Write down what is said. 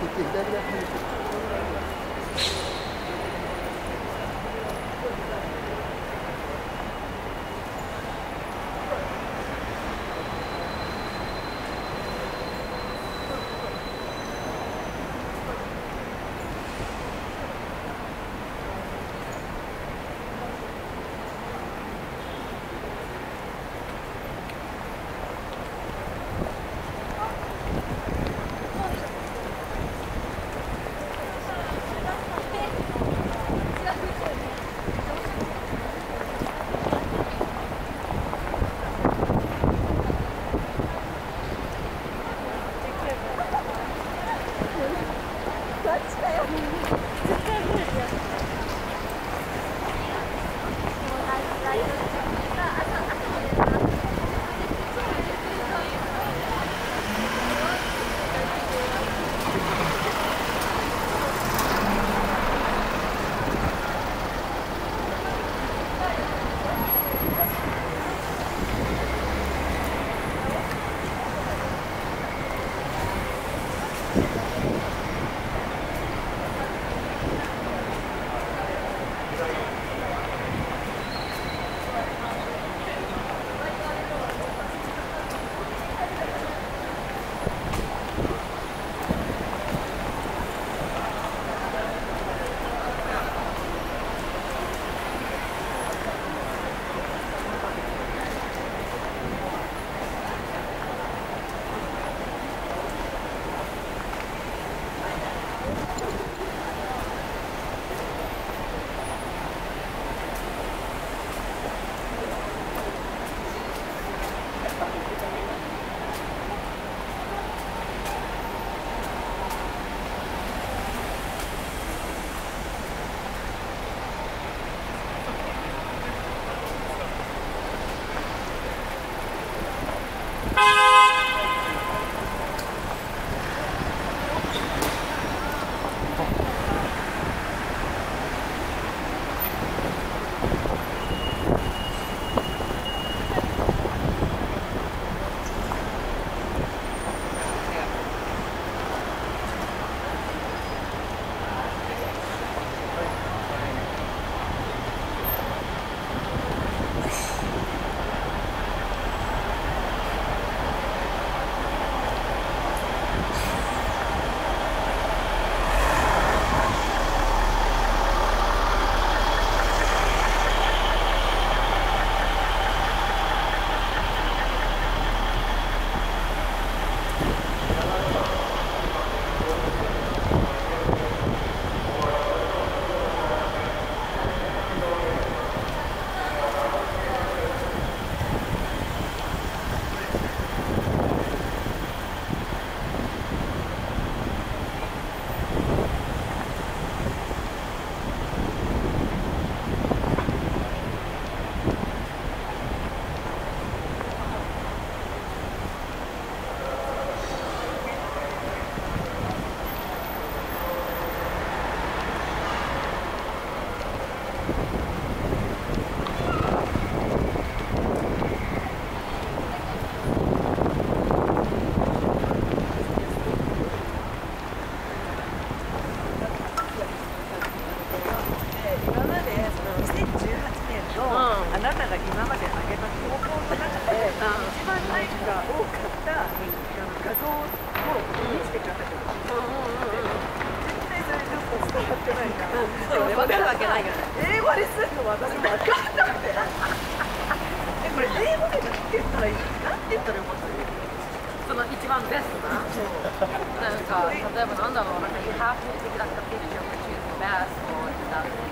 كنت تهدى でも分かるわけない。から英語にするの私分かんなくてえこれ英語で何て言ったらい。い。何て言ったらよかったその一番ベストななんか例えばなんだろうなんか You have to pick up the picture which is the best or the